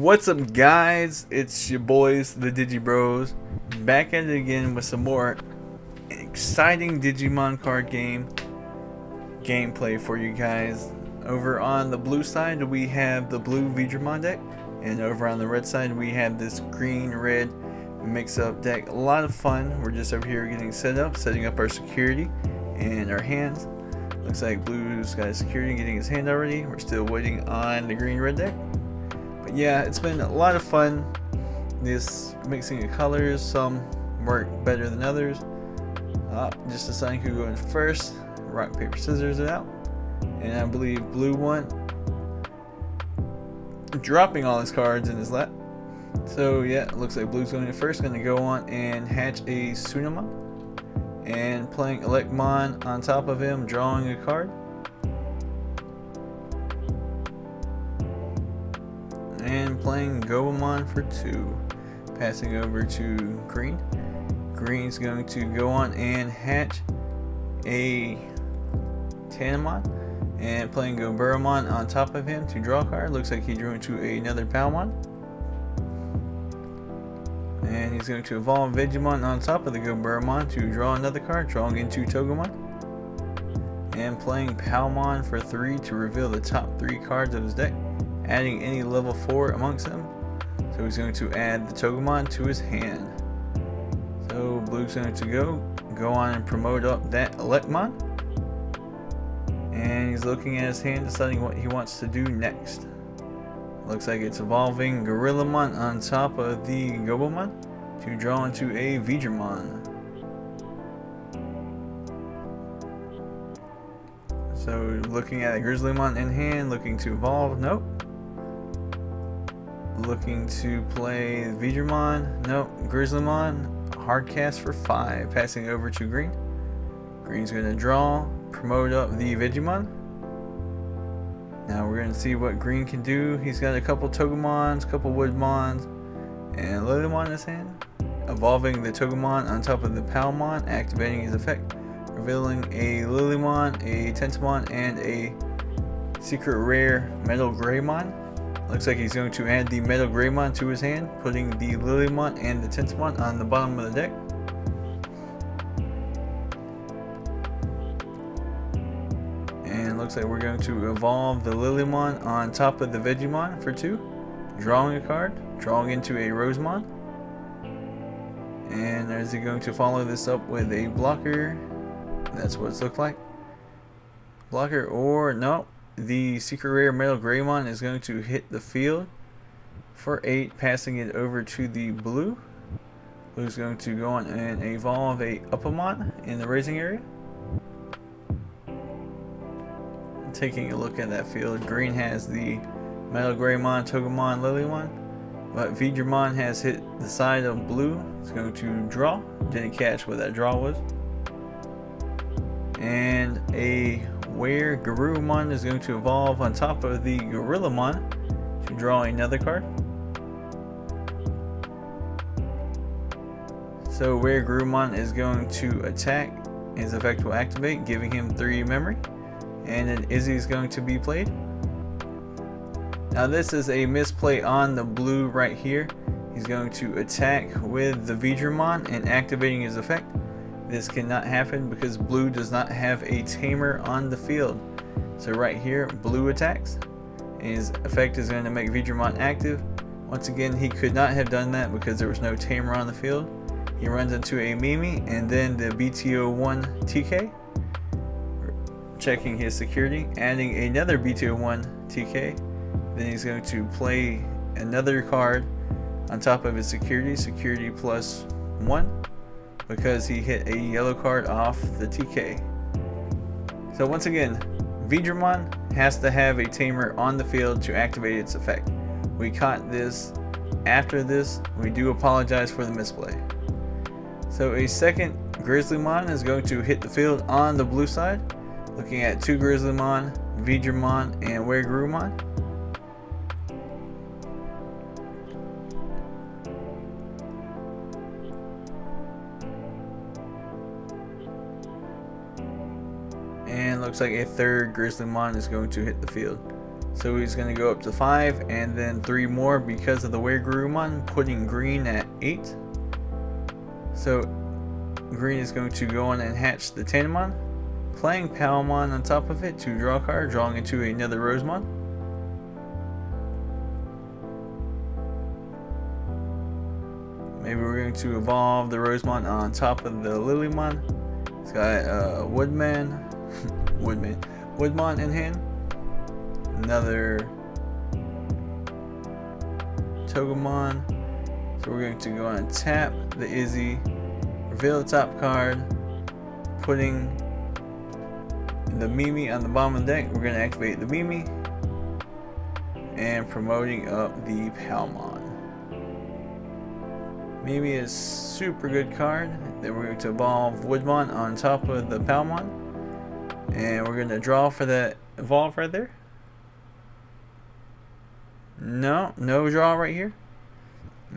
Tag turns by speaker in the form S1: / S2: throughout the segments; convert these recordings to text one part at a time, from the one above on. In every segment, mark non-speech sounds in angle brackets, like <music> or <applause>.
S1: What's up, guys? It's your boys, the Digibros, back at it again with some more exciting Digimon card game gameplay for you guys. Over on the blue side, we have the blue Veedramon deck, and over on the red side, we have this green-red mix-up deck. A lot of fun. We're just over here getting set up, setting up our security and our hands. Looks like Blue's got security getting his hand already. We're still waiting on the green-red deck. Yeah, it's been a lot of fun. This mixing of colors, some work better than others. Uh, just deciding who go in first. Rock, paper, scissors it out. And I believe blue one dropping all his cards in his lap. So yeah, looks like blue's going in first. Going to go on and hatch a Tsunomon. And playing Elecmon on top of him, drawing a card. And playing Gobamon for two. Passing over to green. Green's going to go on and hatch a Tanemon and playing Goburimon on top of him to draw a card. Looks like he drew into another Palmon. And he's going to evolve Vegiemon on top of the Goburimon to draw another card, drawing into Togemon. And playing Palmon for 3 to reveal the top 3 cards of his deck, adding any level 4 amongst them. So he's going to add the Togemon to his hand. So Blue's going to go, go on and promote up that Elecmon and he's looking at his hand deciding what he wants to do next. Looks like it's evolving Gorillamon on top of the Gobomon to draw into a Veedramon. So looking at a Grizzlymon in hand, looking to evolve, nope. Looking to play Veedramon, nope. Grizzlymon, hard cast for 5, passing over to green. Green's going to draw, promote up the Vegiemon. Now we're going to see what Green can do. He's got a couple Togemons, a couple Woodmons, and Lilymon in his hand. Evolving the Togemon on top of the Palmon, activating his effect, revealing a Lilymon, a Tentomon, and a secret rare Metal Greymon. Looks like he's going to add the Metal Greymon to his hand, putting the Lilymon and the Tentomon on the bottom of the deck. And looks like we're going to evolve the Lilymon on top of the Vegiemon for two. Drawing a card, drawing into a Rosemon. And is he going to follow this up with a blocker? That's what it's looked like. Blocker or no, the secret rare Metal Greymon is going to hit the field for 8, passing it over to the blue. who's going to go on and evolve a Upamon in the raising area. taking a look at that field, green has the Metal Greymon, Togemon, Lilymon, but Veedramon has hit the side of blue. It's going to draw. Didn't catch what that draw was. And a Weregarurumon is going to evolve on top of the Gorillamon to draw another card. So Weregarurumon is going to attack. His effect will activate, giving him 3 memory and then Izzy is going to be played. Now this is a misplay on the blue right here. He's going to attack with the Veedramon and activating his effect. This cannot happen because blue does not have a tamer on the field. So right here, blue attacks. His effect is going to make Veedramon active. Once again, he could not have done that because there was no tamer on the field. He runs into a Mimi and then the BT01 TK checking his security, adding another BT01 TK. Then he's going to play another card on top of his security, security plus one, because he hit a yellow card off the TK. So once again, Veedramon has to have a tamer on the field to activate its effect. We caught this after this. We do apologize for the misplay. So a second Grizzlymon is going to hit the field on the blue side Looking at two Grizzlymon, Veedramon, and Weregarurumon. And looks like a third Grizzlymon is going to hit the field. So he's going to go up to 5 and then 3 more because of the way Weregarurumon, putting green at 8. So green is going to go on and hatch the Tanemon, playing Palmon on top of it to draw a card, drawing into another Rosemon. Maybe we're going to evolve the Rosemon on top of the Lilymon. It's got uh, Woodmon, Woodman, Woodmon in hand another Togemon. So we're going to go and tap the Izzy, reveal the top card, putting the Mimi on the bottom of the deck. We're going to activate the Mimi and promoting up the Palmon. Mimi is super good card. Then we're going to evolve Woodmon on top of the Palmon. And we're going to draw for that evolve right there. No, no draw right here.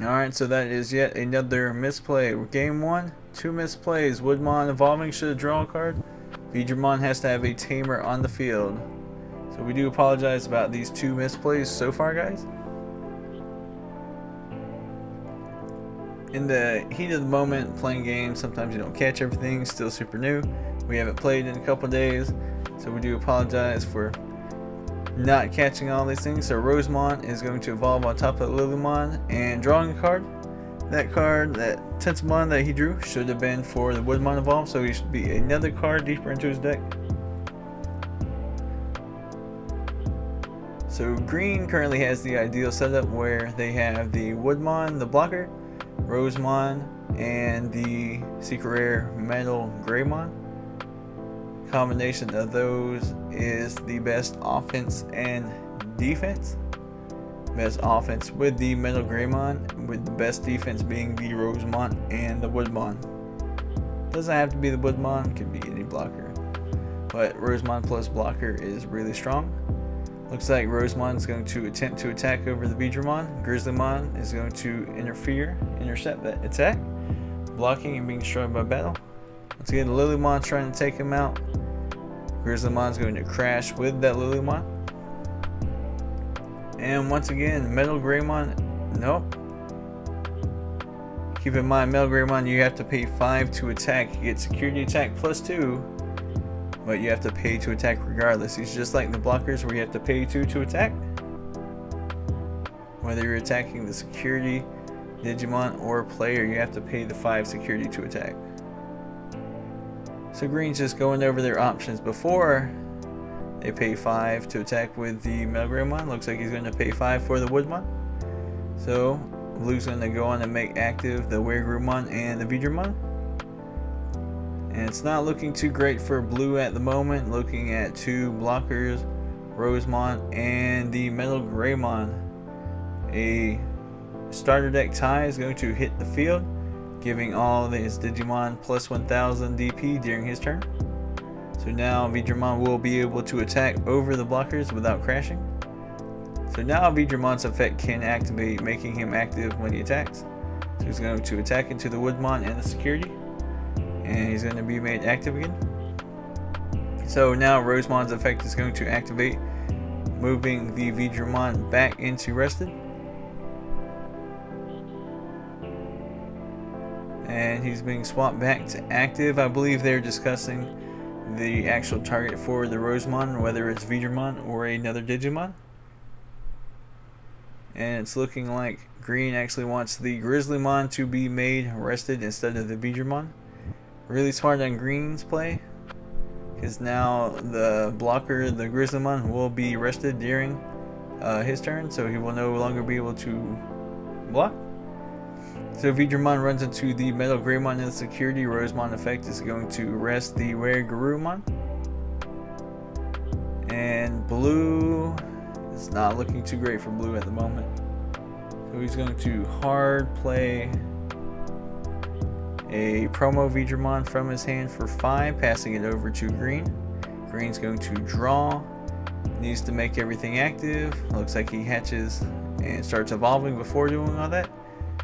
S1: Alright, so that is yet another misplay. Game one, two misplays. Woodmon evolving should have drawn a card. Veedramon has to have a tamer on the field. So we do apologize about these two misplays so far, guys. In the heat of the moment, playing games, sometimes you don't catch everything, still super new. We haven't played in a couple days, so we do apologize for not catching all these things. So Rosemon is going to evolve on top of Lilymon and drawing a card. That card, that Tentomon that he drew, should have been for the Woodmon evolve, so he should be another card deeper into his deck. So green currently has the ideal setup where they have the Woodmon, the blocker, Rosemon, and the secret rare Metal Greymon combination of those is the best offense and defense. Best offense with the Metal Greymon, with the best defense being the Rosemon and the Woodmon. Doesn't have to be the Woodmon, could be any blocker. But Rosemon plus blocker is really strong. Looks like Rosemon is going to attempt to attack over the Veedramon. Grizzlymon is going to interfere, intercept that attack, blocking and being destroyed by battle. Once again, Lilymon trying to take him out. Grizzlymon's going to crash with that Lilymon. And once again, Metal Greymon, nope. Keep in mind, Metal Greymon, you have to pay 5 to attack. You get security attack plus 2, but you have to pay to attack regardless. He's just like the blockers where you have to pay 2 to attack. Whether you're attacking the security Digimon or player, you have to pay the 5 security to attack. So green's just going over their options before they pay 5 to attack with the Metal Greymon. Looks like he's going to pay 5 for the Woodmon. So blue's going to go on and make active the Weregarurumon and the Veedramon. And it's not looking too great for blue at the moment. Looking at two blockers, Rosemon and the Metal Greymon. A starter deck Tai is going to hit the field giving all his Digimon plus 1000 DP during his turn. So now Veedramon will be able to attack over the blockers without crashing. So now Veedramon's effect can activate, making him active when he attacks. So he's going to attack into the Woodmon and the security. And he's going to be made active again. So now Rosemon's effect is going to activate, moving the Veedramon back into rested. And he's being swapped back to active. I believe they're discussing the actual target for the Rosemon, whether it's Veedramon or another Digimon. And it's looking like Green actually wants the Grizzlymon to be made rested instead of the Veedramon. Really smart on Green's play. Because now the blocker, the Grizzlymon, will be rested during uh, his turn, so he will no longer be able to block. So if Veedramon runs into the Metal Greymon and the security, Rosemon effect is going to rest the Weregarurumon. And blue is not looking too great for blue at the moment. So he's going to hard play a promo Veedramon from his hand for 5, passing it over to green. Green's going to draw, needs to make everything active. Looks like he hatches and starts evolving before doing all that.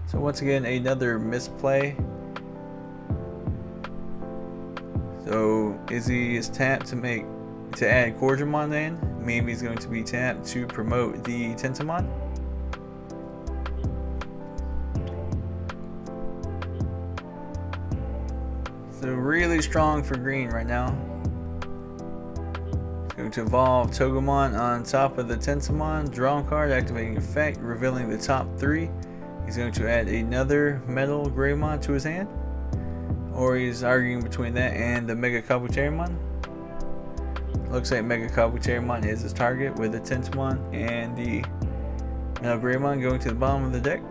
S1: So once again, another misplay. So Izzy is tapped to make to add Cordialmon in. Maybe he's going to be tapped to promote the Tentomon. So really strong for green right now. Going to evolve Togemon on top of the Tentomon. Draw card, activating effect, revealing the top three. He's going to add another Metal Greymon to his hand. Or he's arguing between that and the Mega Kabuterimon. Looks like Mega Kabuterimon is his target with the Tentomon and the uh, Metal Greymon going to the bottom of the deck.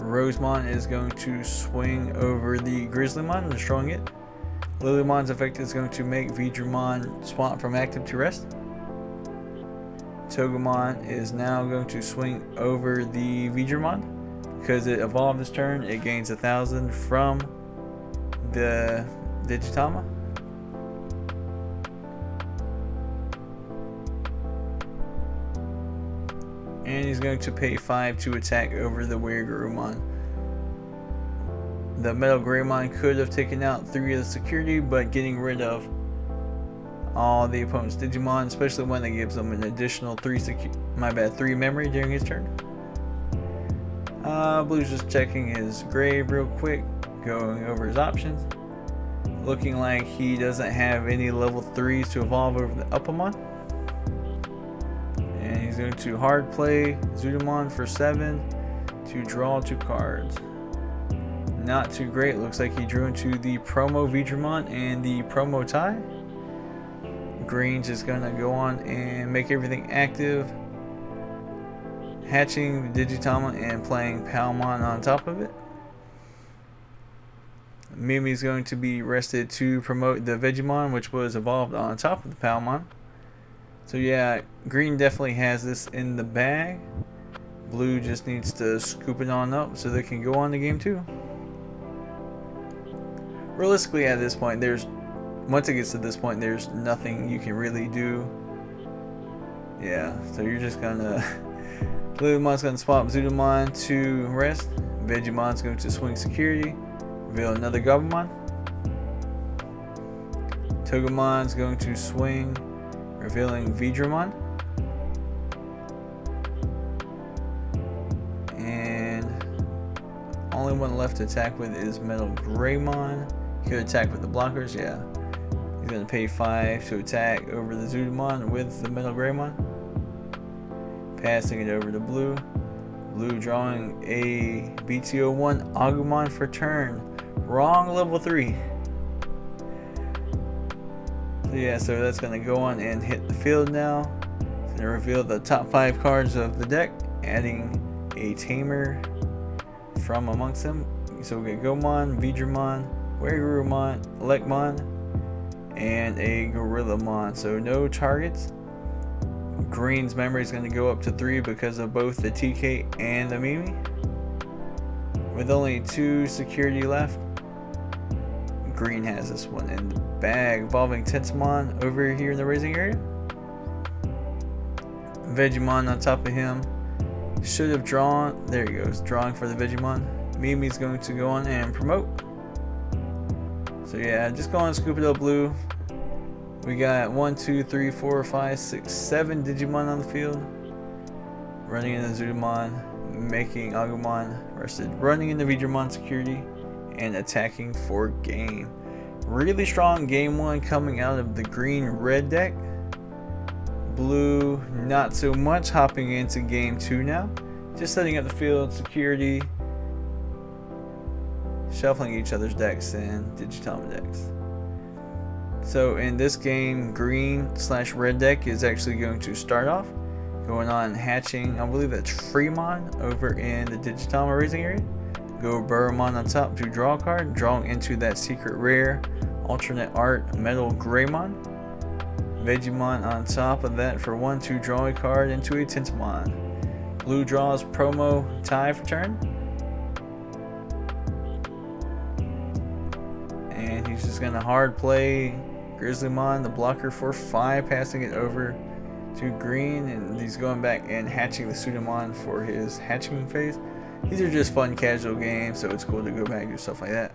S1: Rosemon is going to swing over the Grizzlymon, destroying it. Lilymon's effect is going to make Veedramon swap from active to rest. Togemon is now going to swing over the Veedramon. Because it evolved this turn, it gains a thousand from the Digitama. And he's going to pay 5 to attack over the Weregarurumon. The Metal Greymon could have taken out 3 of the security, but getting rid of all the opponent's Digimon, especially one that gives them an additional 3 my bad, 3 memory during his turn. Uh, Blue's just checking his grave real quick, going over his options. Looking like he doesn't have any level 3s to evolve over the Upamon And he's going to hard play Zudomon for 7 to draw two cards. Not too great. Looks like he drew into the promo Veedramon and the promo Tai. Green's is going to go on and make everything active. Hatching Digitama and playing Palmon on top of it. Mimi's going to be rested to promote the Vegiemon, which was evolved on top of the Palmon. So yeah, green definitely has this in the bag. Blue just needs to scoop it on up so they can go on to game two. Realistically at this point, there's once it gets to this point, there's nothing you can really do. Yeah, so you're just gonna <laughs> Lilymon's gonna swap Zudomon to rest. Vegiemon's going to swing security. Reveal another Gabumon. Togemon's going to swing revealing Veedramon. And only one left to attack with is Metal Greymon. Attack with the blockers, yeah. He's gonna pay 5 to attack over the Zudomon with the Metal Greymon. Passing it over to Blue. Blue drawing a BT01 Agumon for turn. Wrong level 3. So yeah, so that's to go on and hit the field now. It's to reveal the top five cards of the deck, adding a Tamer from amongst them. So we get Gomon, Veedramon, Weregarurumon, Elecmon, and a Gorillamon. So no targets. Green's memory is going to go up to three because of both the TK and the Mimi. With only two security left, Green has this one in the bag. Evolving Tentomon over here in the raising area. Vegiemon on top of him. Should have drawn. There he goes. Drawing for the Vegiemon. Mimi's going to go on and promote. So yeah, just go on scoop it blue. We got one, two, three, four, five, six, seven Digimon on the field. Running in the Zudomon, making Agumon rested. Running in the Veedramon security and attacking for game. Really strong game one coming out of the green red deck. Blue, not so much. Hopping into game two now. Just setting up the field, security, shuffling each other's decks and Digitama decks. So in this game, green slash red deck is actually going to start off. Going on hatching, I believe that's Fremon over in the Digitama raising area. Goburimon on top to draw a card, drawing into that secret rare alternate art Metal Greymon. Vegiemon on top of that for one to draw a card into a Tentomon. Blue draws promo Tai for turn. He's just gonna hard play Grizzlymon, the blocker for five, passing it over to green, and he's going back and hatching the Sudamon for his hatching phase. These are just fun casual games, so it's cool to go back and do stuff like that.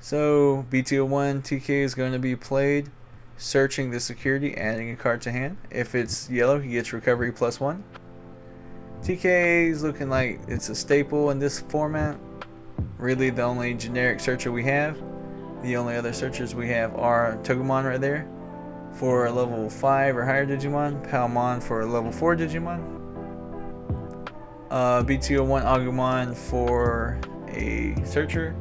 S1: So BT01 TK is going to be played, searching the security, adding a card to hand. If it's yellow, he gets recovery plus one. TK is looking like it's a staple in this format. Really the only generic searcher we have. The only other searchers we have are Togemon right there for a level 5 or higher Digimon, Palmon for a level 4 Digimon, uh, BT01 Agumon for a searcher,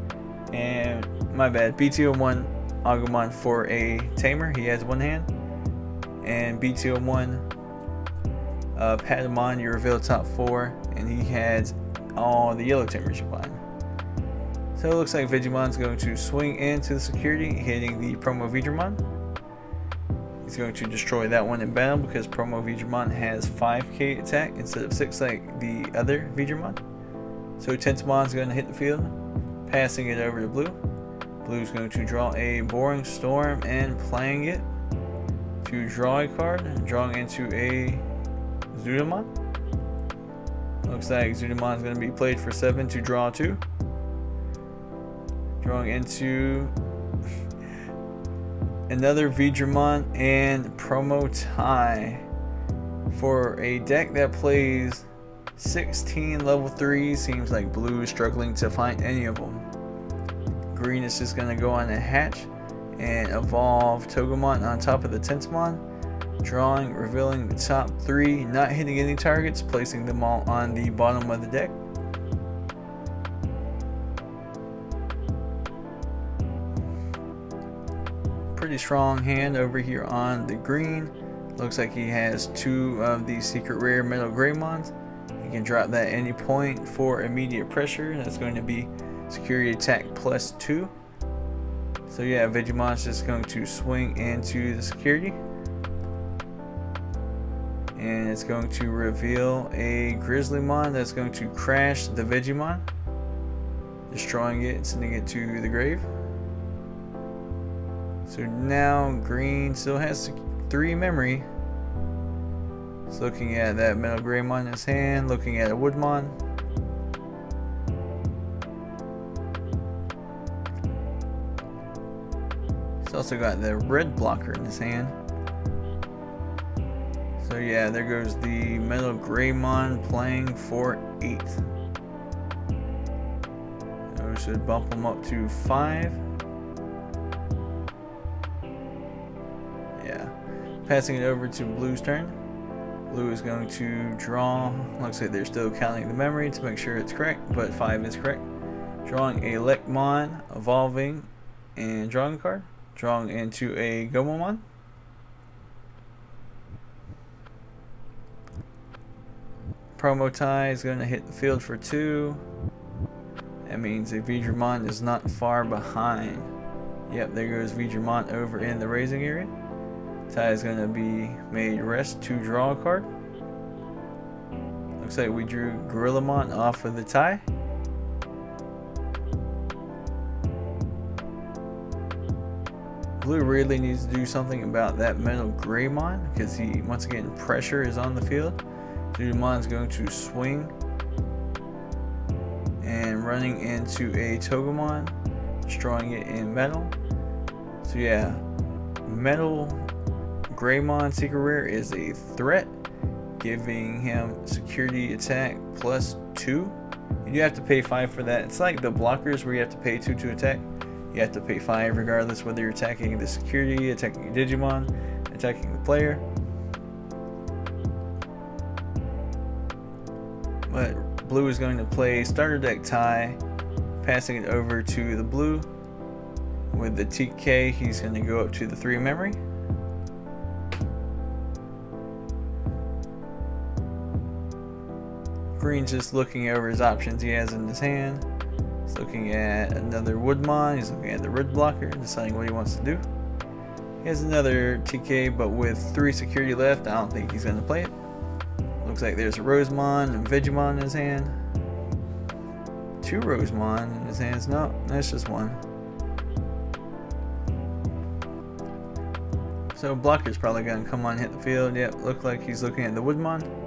S1: and my bad, BT01 Agumon for a tamer, he has one hand, and BT01 uh, Patamon, you reveal top 4, and he has all the yellow tamers you. So it looks like Vegiemon's going to swing into the security, hitting the promo Veedramon. He's going to destroy that one in battle because Promo Veedramon has 5k attack instead of 6 like the other Veedramon. So Tentomon's going to hit the field, passing it over to Blue. Blue's going to draw a Boring Storm and playing it to draw a card, drawing into a Zudomon. Looks like Zudomon's going to be played for 7 to draw 2. Drawing into another Veedramon and promo Tai for a deck that plays 16 level 3 Seems like blue is struggling to find any of them. Green is just going to go on a hatch and evolve Togemon on top of the Tentomon. Drawing, revealing the top three, not hitting any targets, placing them all on the bottom of the deck. Pretty strong hand over here on the green. Looks like he has two of the secret rare metal greymons. He can drop that at any point for immediate pressure. That's going to be security attack plus two. So yeah, Vegiemon's just going to swing into the security. And it's going to reveal a Grizzlymon that's going to crash the Vegiemon. Destroying it, sending it to the grave. So now green still has three memory. It's looking at that metal greymon in his hand, looking at a woodmon. He's also got the red blocker in his hand. So yeah, there goes the metal greymon playing for 8. We should bump him up to 5. Passing it over to Blue's turn. Blue is going to draw. Looks like they're still counting the memory to make sure it's correct, but 5 is correct. Drawing a Elecmon, evolving, and drawing a card. Drawing into a Gomamon. Promo Tai is going to hit the field for 2. That means a Veedramon is not far behind. Yep, there goes Veedramon over in the raising area. Tai is going to be made rest to draw a card. Looks like we drew Gorillamon off of the Tai. Blue really needs to do something about that metal Greymon because he, once again, pressure is on the field. is going to swing and running into a Togemon, destroying it in metal. So yeah, metal Greymon Secret Rare is a threat, giving him security attack plus 2. You have to pay 5 for that. It's like the blockers where you have to pay 2 to attack. You have to pay 5 regardless whether you're attacking the security, attacking a Digimon, attacking the player. But blue is going to play starter deck Tai, passing it over to the blue. With the TK, he's going to go up to the 3 memory. Green's just looking over his options he has in his hand. He's looking at another Woodmon, he's looking at the Red Blocker, deciding what he wants to do. He has another TK, but with three security left, I don't think he's going to play it. Looks like there's a Rosemon and Vegiemon in his hand. Two Rosemon in his hands. No, that's just one. So Blocker's probably gonna come on hit the field. Yep, look like he's looking at the Woodmon.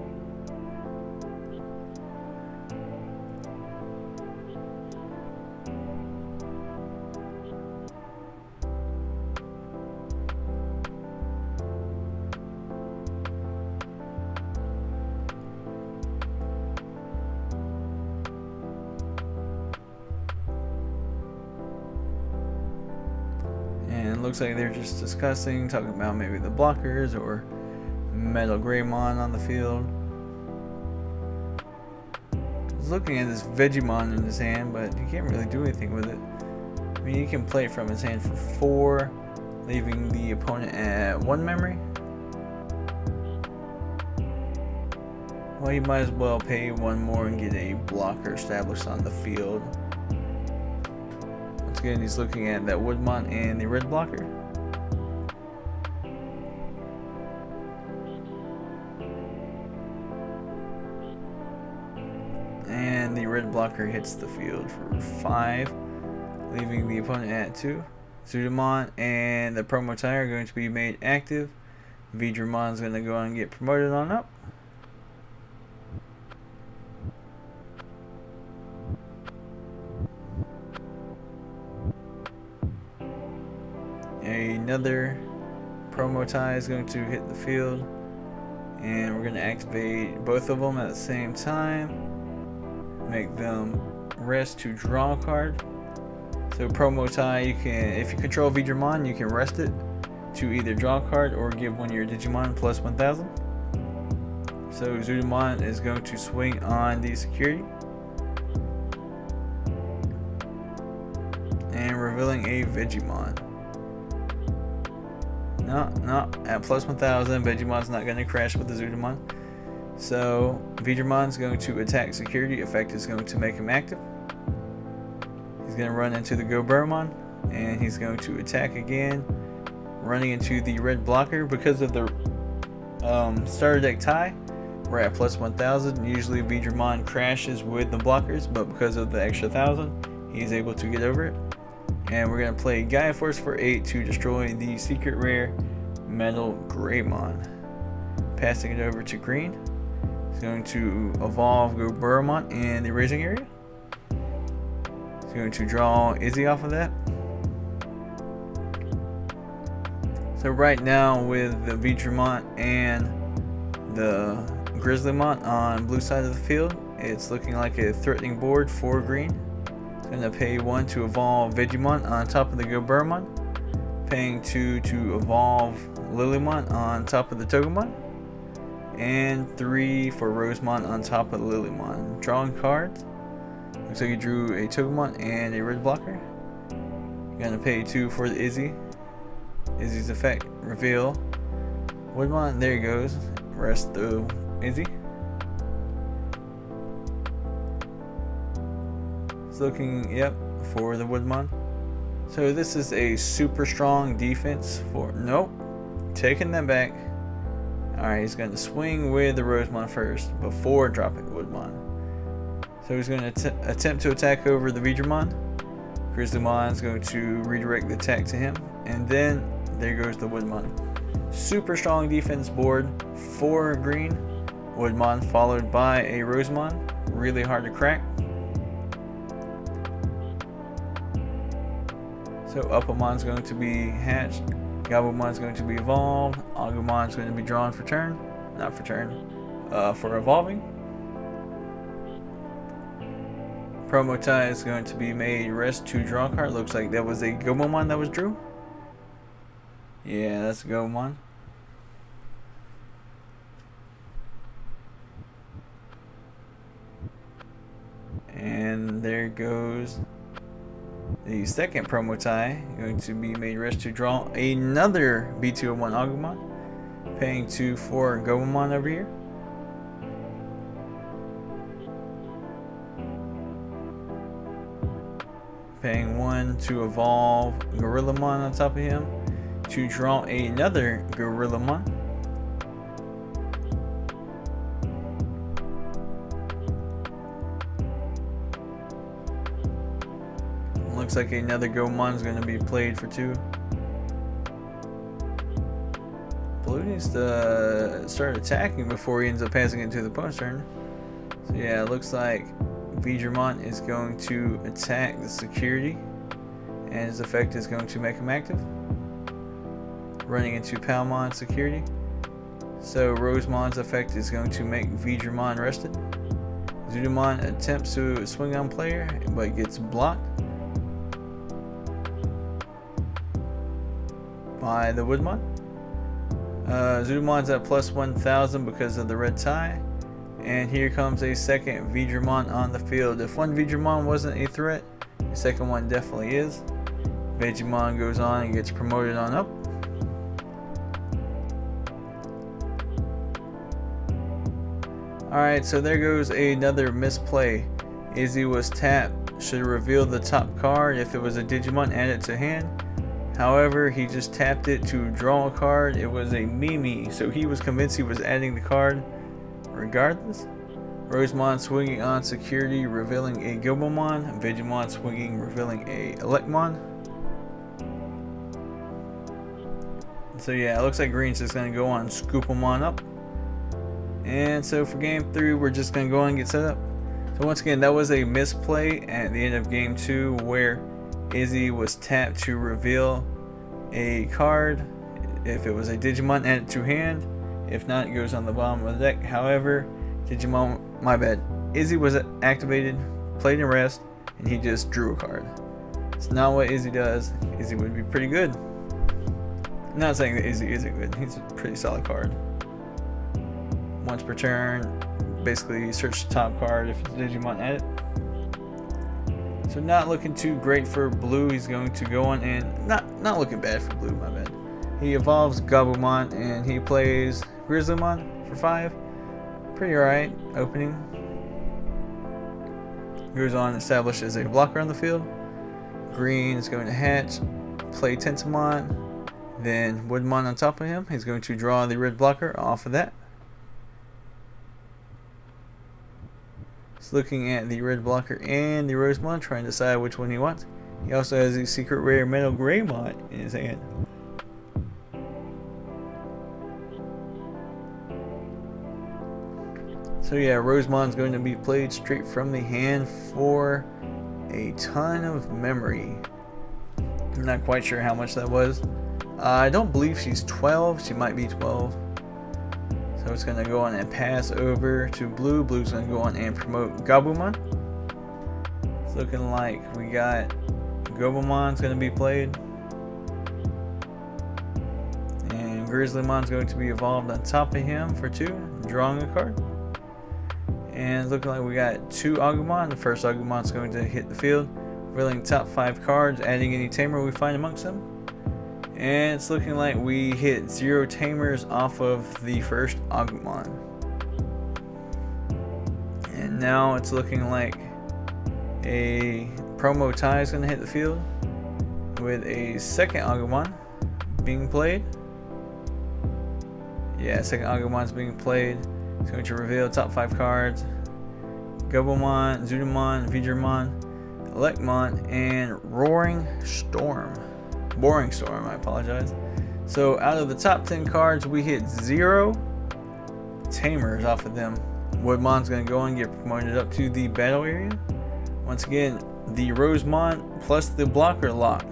S1: Looks like they're just discussing, talking about maybe the blockers or Metal Greymon on the field. He's looking at this Vegiemon in his hand, but he can't really do anything with it. I mean, he can play from his hand for four, leaving the opponent at one memory. Well, he might as well pay one more and get a blocker established on the field. Again, he's looking at that Woodmon and the red blocker. And the red blocker hits the field for five, leaving the opponent at two. Zudomon and the promo tire are going to be made active. Veedramon is going to go and get promoted on up. Another promo Tai is going to hit the field. And we're going to activate both of them at the same time. Make them rest to draw a card. So promo Tai, you can, if you control Veedramon, you can rest it to either draw a card or give one of your Digimon plus 1000. So Zudomon is going to swing on the security. And revealing a Vegiemon. No, no, at plus 1000, Vegemon's not going to crash with the Zudomon. So, Vegemon's going to attack security. Effect is going to make him active. He's going to run into the Goburimon, and he's going to attack again, running into the red blocker. Because of the um, starter deck Tai, we're at plus 1000. Usually, Vegemon crashes with the blockers, but because of the extra 1000, he's able to get over it. And we're going to play Gaia Force for 8 to destroy the secret rare Metal Greymon. Passing it over to green. It's going to evolve Goburimon in the raising area. It's going to draw Izzy off of that. So right now with the Veedramon and the Grizzlymon on blue side of the field, it's looking like a threatening board for green. Gonna pay one to evolve Vegiemon on top of the Goburimon. Paying two to evolve Lilymon on top of the Togemon. And three for Rosemon on top of Lilymon. Drawing cards. Looks like you drew a Togemon and a red blocker. Gonna pay two for the Izzy. Izzy's effect. Reveal. Woodmon, there he goes. Rest the Izzy. It's looking, yep, for the Woodmon. So this is a super strong defense for, nope, taking them back. Alright, he's going to swing with the Rosemon first before dropping Woodmon. So he's going to attempt to attack over the Veedramon. Grizzlymon going to redirect the attack to him. And then there goes the Woodmon. Super strong defense board for green. Woodmon followed by a Rosemon. Really hard to crack. So Upamon's going to be hatched. Gabumon's going to be evolved. Agumon's going to be drawn for turn. Not for turn. Uh, for evolving. Promo Tai is going to be made rest to draw card. Looks like that was a Gomamon that was drew. Yeah, that's a Gomamon. And there goes the second promo Tai going to be made rest to draw another B201 Agumon, paying 2 for Gomamon over here. Paying 1 to evolve Gorillamon on top of him, to draw another Gorillamon. Looks like another Gomon is going to be played for two. Blue needs to start attacking before he ends up passing it to the opponent's turn. So yeah, it looks like Veedramon is going to attack the security and his effect is going to make him active. Running into Palmon security. So Rosemon's effect is going to make Veedramon rested. Zudomon attempts to swing on player but gets blocked by the Woodmon. Uh, Zudomon's at plus 1000 because of the red Tai. And here comes a second Veedramon on the field. If one Veedramon wasn't a threat, the second one definitely is. Vegiemon goes on and gets promoted on up. Alright, so there goes another misplay. Izzy was tapped, should reveal the top card. If it was a Digimon, add it to hand. However, he just tapped it to draw a card. It was a Mimi, so he was convinced he was adding the card regardless. Rosemon swinging on security, revealing a Gobomon. Vegiemon swinging, revealing a Elecmon. So yeah, it looks like Green's just going to go on and scoop them on up. And so for game three, we're just going to go on and get set up. So once again, that was a misplay at the end of game two where Izzy was tapped to reveal a card. If it was a Digimon, add it to hand. If not, it goes on the bottom of the deck. However, Digimon, my bad. Izzy was activated, played in rest, and he just drew a card. It's not what Izzy does. Izzy would be pretty good. I'm not saying that Izzy isn't good. He's a pretty solid card. Once per turn, basically search the top card if it's a Digimon edit. So not looking too great for blue. He's going to go on and not not looking bad for blue, my bad. He evolves Gabumon and he plays Grizzlymon for five. Pretty alright opening. Goes on establishes a blocker on the field. Green is going to hatch, play Tentomon, then Woodmon on top of him. He's going to draw the red blocker off of that. He's looking at the red blocker and the Rosemon, trying to decide which one he wants. He also has a secret rare Metal Greymon in his hand. So yeah, Rosemon's going to be played straight from the hand for a ton of memory. I'm not quite sure how much that was. Uh, I don't believe she's 12. She might be 12. Going to go on and pass over to Blue. Blue's to go on and promote Gabumon. It's looking like we got Gobumon's going to be played. And Grizzlymon's going to be evolved on top of him for two, drawing a card. And looking like we got two Agumon. The first Agumon is going to hit the field, revealing top five cards, adding any tamer we find amongst them. And it's looking like we hit zero tamers off of the first Agumon. And now it's looking like a promo Tai is going to hit the field with a second Agumon being played. Yeah, second Agumon is being played. It's going to reveal top five cards. Gobomon, Zudomon, Veedramon, Elecmon, and Roaring Storm. Boring Storm, I apologize. So out of the top 10 cards, we hit zero Tamers off of them. Woodmon's going to go and get promoted up to the battle area. Once again, the Rosemon plus the blocker lock.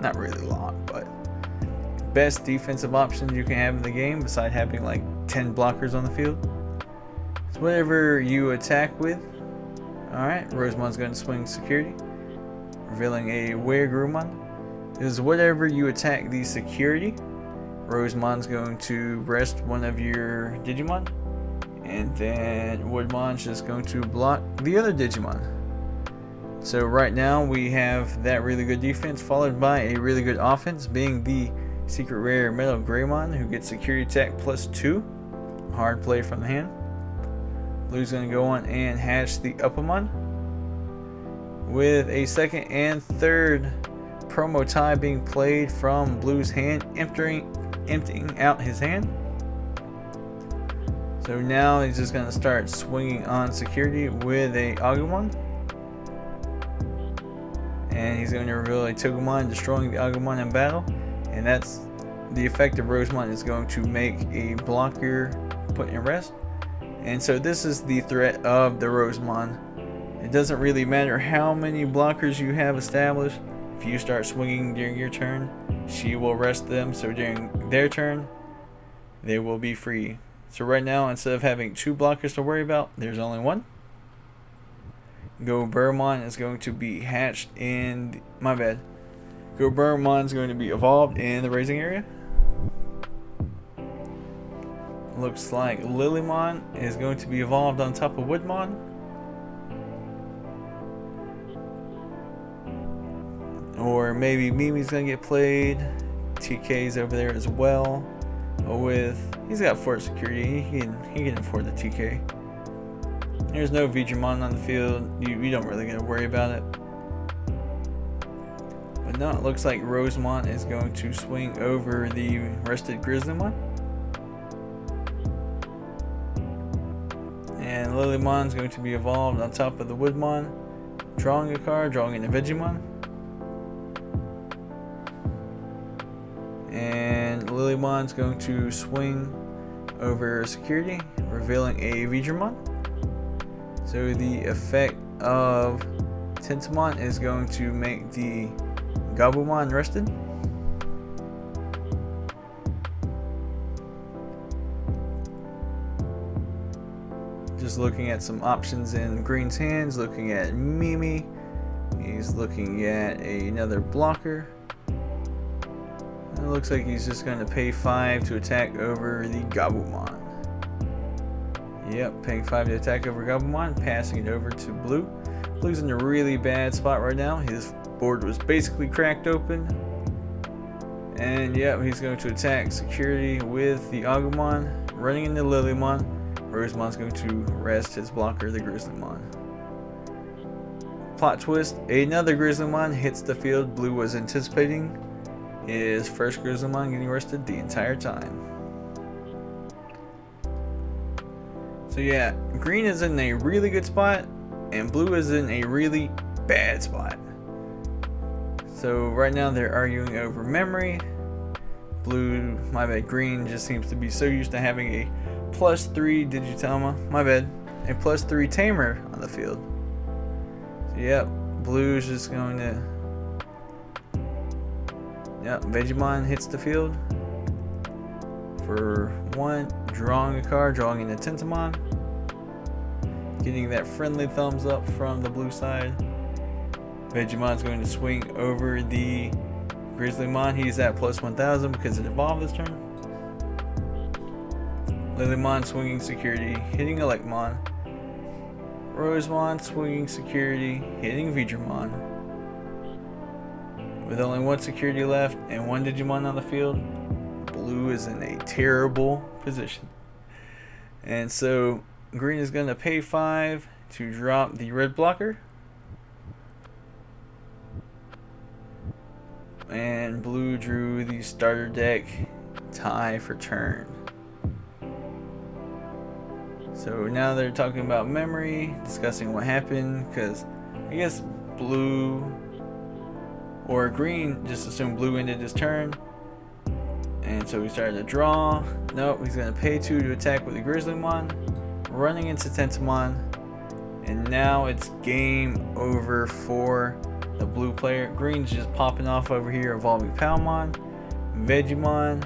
S1: Not really lock, but best defensive option you can have in the game besides having like 10 blockers on the field. So whatever you attack with. Alright, Rosemon's going to swing security. Revealing a Weregarurumon. Is whatever you attack the security, Rosemon's going to rest one of your Digimon. And then Woodmon's just going to block the other Digimon. So right now we have that really good defense followed by a really good offense being the secret rare Metal Greymon who gets security attack plus 2. Hard play from the hand. Blue's going to go on and hatch the Upamon with a second and third promo Tai being played from Blue's hand, emptying, emptying out his hand. So now he's just going to start swinging on security with a Agumon. And he's going to reveal a Togemon, destroying the Agumon in battle. And that's the effect of Rosemon is going to make a blocker put in rest. And so this is the threat of the Rosemon. It doesn't really matter how many blockers you have established. If you start swinging during your turn, she will rest them. So during their turn, they will be free. So right now, instead of having two blockers to worry about, there's only one. Goburimon is going to be hatched in, my bad. Goburimon is going to be evolved in the raising area. Looks like Lilymon is going to be evolved on top of Woodmon. Or maybe Mimi's gonna get played. TK's over there as well. With he's got fort security, he can he can afford the TK. There's no Veedramon on the field. You you don't really gotta worry about it. But now it looks like Rosemon is going to swing over the rested Grizzlymon. And Lilymon's going to be evolved on top of the Woodmon, drawing a card, drawing in a Vegiemon. Lilymon's going to swing over security, revealing a Veedramon. So the effect of Tentomon is going to make the Gabumon rested. Just looking at some options in Green's hands, looking at Mimi. He's looking at another blocker. It looks like he's just going to pay 5 to attack over the Gabumon. Yep, paying 5 to attack over Gabumon, passing it over to Blue. Blue's in a really bad spot right now. His board was basically cracked open. And yep, he's going to attack security with the Agumon, running into Lilymon. Rosemon's going to rest his blocker, the Grizzlymon. Plot twist, another Grizzlymon hits the field Blue was anticipating his first Grizzlymon getting rested the entire time. So yeah, green is in a really good spot, and blue is in a really bad spot. So right now they're arguing over memory. Blue, my bad, green just seems to be so used to having a plus 3 Digitama, my bad, a plus 3 Tamer on the field. So yep, blue is just going to Yep, Vegiemon hits the field for one, drawing a card, drawing in a Tentomon, getting that friendly thumbs up from the blue side. Vegiemon's going to swing over the Grizzlymon. He's at plus 1000 because it evolved this turn. Lilymon swinging security, hitting Elecmon. Rosemon swinging security, hitting Veedramon. With only one security left and one Digimon on the field, blue is in a terrible position. And so green is going to pay 5 to drop the red blocker. And blue drew the starter deck Tai for turn. So now they're talking about memory, discussing what happened, because I guess blue or green just assumed blue ended his turn. And so he started to draw. Nope, he's to pay 2 to attack with the Grizzlymon. Running into Tentomon. And now it's game over for the blue player. Green's just popping off over here, evolving Palmon, Vegiemon.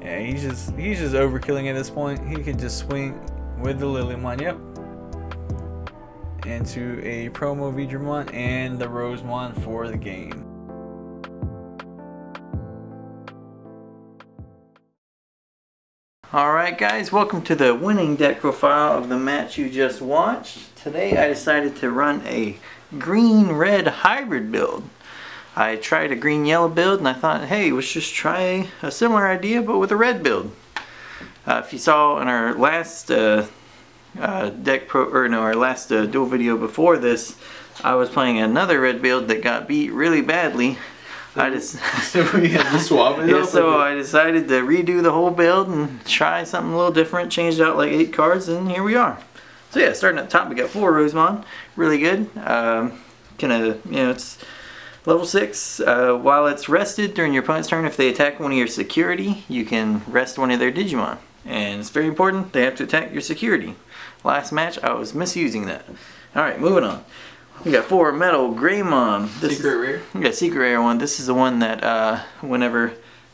S1: Yeah, he's just he's just overkilling at this point. He can just swing with the Lilymon. Yep, into a promo Veedramon and the Rosemon for the game. Alright guys, welcome to the winning deck profile of the match you just watched. Today I decided to run a green-red hybrid build. I tried a green-yellow build and I thought, hey, let's just try a similar idea but with a red build. Uh, if you saw in our last uh, uh, deck pro or no our last uh, duel video before this I was playing another red build that got beat really badly. I <laughs> just
S2: so we had to swap it <laughs>
S1: yeah, so I decided to redo the whole build and try something a little different changed out like eight cards and here we are. So yeah starting at the top we got four Rosemon really good. Um, kind of you know it's
S3: Level 6, uh, while it's rested during your opponent's turn, if they attack one of your security, you can rest one of their Digimon. And it's very important, they have to attack your security. Last match, I was misusing that. Alright, moving on. We got four Metal Greymon. This
S2: Secret
S3: is,
S2: rare.
S3: We got Secret Rare one. This is the one that, uh, whenever...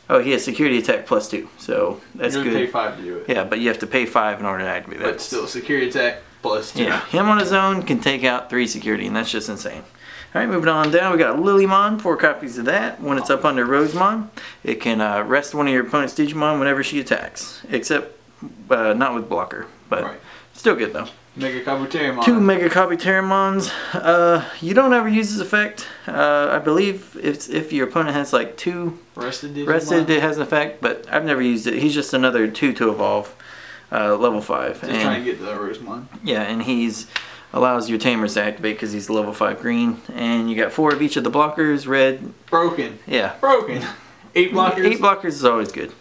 S3: Oh, he has security attack plus 2, so that's
S2: You're
S3: good.
S2: pay five to do it.
S3: Yeah, but you have to pay 5 in order to activate that.
S2: But still, security attack plus two.
S3: Yeah, him on his own can take out three security, and that's just insane. All right, moving on down, we got Lilymon, four copies of that. When it's up under Rosemon, it can uh, rest one of your opponent's Digimon whenever she attacks, except uh, not with blocker, but
S2: Right.
S3: Still good though.
S2: Mega Kabuterimon.
S3: Two Mega Kabuterimons. Uh, you don't ever use this effect. Uh, I believe it's if your opponent has like two
S2: Rested Digimon.
S3: rested, it has an effect, but I've never used it. He's just another two to evolve, uh, level five.
S2: Just
S3: And-
S2: trying to get the Rosemon.
S3: yeah, and he's allows your tamers to activate because he's level 5 green. And you got four of each of the blockers, red,
S2: Broken.
S3: yeah.
S2: Broken. Eight blockers.
S3: Eight blockers is always good.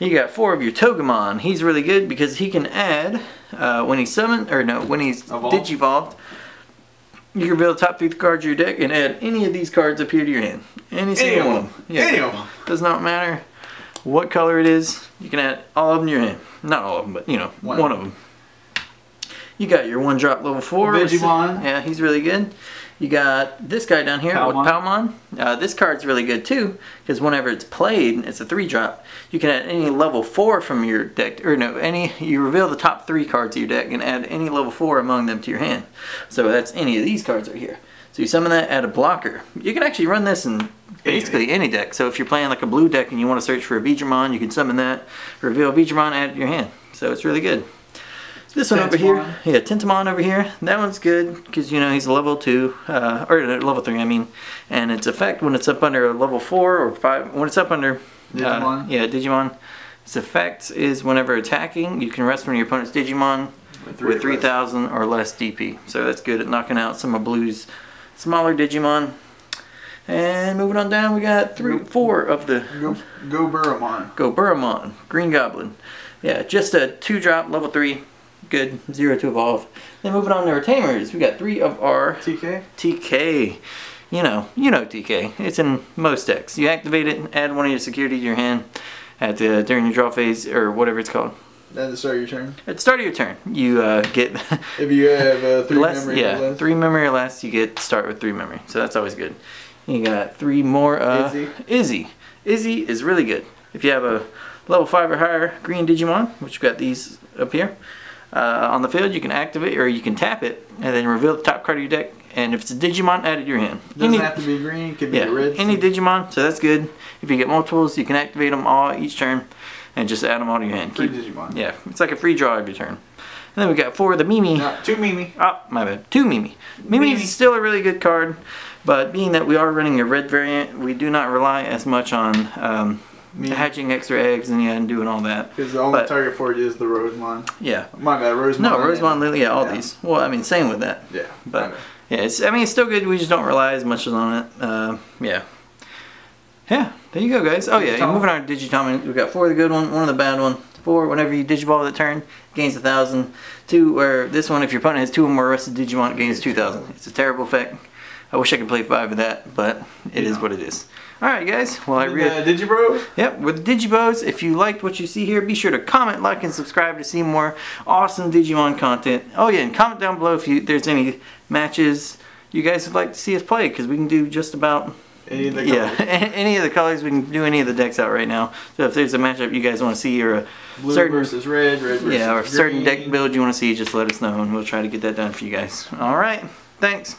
S3: You got four of your Togemon. He's really good because he can add, uh, when he's summoned, or no, when he's
S2: Evolved.
S3: digivolved, you can the top three cards of your deck and add any of these cards up here to your hand. Any single one
S2: of them.
S3: Yeah.
S2: Any of them.
S3: Does not matter what color it is. You can add all of them to your hand. Not all of them, but you know,
S2: One.
S3: one, of them. You got your one drop level four.
S2: Vegiemon.
S3: Yeah, he's really good. You got this guy down here with
S2: Palmon.
S3: Palmon. Uh, this card's really good too because whenever it's played, it's a three drop. You can add any level four from your deck, or no, any. You reveal the top three cards of your deck and add any level four among them to your hand. So that's any of these cards right here. So you summon that, add a blocker. You can actually run this in basically any deck. So if you're playing like a blue deck and you want to search for a Veedramon, you can summon that, reveal Veedramon, add it to your hand. So it's really good. This one over here, yeah, Tentomon over here. That one's good because you know he's level two, uh, or uh, level three, I mean, and its effect when it's up under a level four or five. When it's up under, uh, yeah, Digimon. Its effect is whenever attacking, you can rest from your opponent's Digimon
S2: With
S3: with 3,000 or less DP. So that's good at knocking out some of Blue's smaller Digimon. And moving on down, we got three, four of the
S2: Go, Goburimon.
S3: Go Buramon, Green Goblin. Yeah, just a two drop, level three. Good, zero to evolve. Then moving on to our tamers, we got three of our
S2: TK.
S3: TK. You know, you know TK. It's in most decks. You activate it, add one of your security to your hand at the during your draw phase or whatever it's called.
S2: At the start of your turn.
S3: At the start of your turn, you uh, get <laughs>
S2: If you have uh, three <laughs>
S3: less.
S2: memory
S3: Yeah,
S2: or less.
S3: three memory or less. You get start with three memory, so that's always good. You got three more. Uh,
S2: Izzy.
S3: Izzy. Izzy is really good. If you have a level five or higher green Digimon, which got these up here, uh, on the field, you can activate or you can tap it and then reveal the top card of your deck. And if it's a Digimon, add it to your hand.
S2: Doesn't
S3: Any-
S2: have to be green. Could be
S3: yeah,
S2: red.
S3: any Digimon, so that's good. If you get multiples, you can activate them all each turn and just add them all to your hand.
S2: Free
S3: Keep-
S2: Digimon.
S3: yeah, it's like a free draw every turn. And then we got four of the Mimi.
S2: No, two Mimi.
S3: Oh, my bad. Two Mimi. Mimi
S2: Mimi.
S3: is still a really good card, but being that we are running a red variant, we do not rely as much on um, Hatching extra eggs and yeah, and doing all that.
S2: Because the only
S3: But-
S2: target for it is the Rosemon.
S3: Yeah.
S2: My bad, Rosemon.
S3: No, Rosemon, Lily, yeah, all
S2: yeah.
S3: these. Well, I mean, same with that.
S2: Yeah.
S3: But-. Yeah, it's. I mean, it's still good. We just don't rely as much on it. Uh, yeah. Yeah. There you go, guys. Oh yeah, moving on to Digitama. We've got four of the good one, one of the bad one. Four, whenever you Digivolve the turn, gains a thousand. Two, where this one, if your opponent has two or more rested Digimon, it gains two thousand. It's a terrible effect. I wish I could play five of that, but it is
S2: Yeah.
S3: what it is. All right, guys. Well, I really.
S2: uh, Digibros?
S3: Yep, with Digibros, if you liked what you see here, be sure to comment, like, and subscribe to see more awesome Digimon content. Oh yeah, and comment down below if you, there's any matches you guys would like to see us play, because we can do just about
S2: Any of the colors.
S3: yeah <laughs> any of the colors. We can do any of the decks out right now. So if there's a matchup you guys want to see or a
S2: Blue
S3: certain
S2: versus red, red versus
S3: yeah or a certain deck build you want to see, just let us know and we'll try to get that done for you guys. All right, thanks.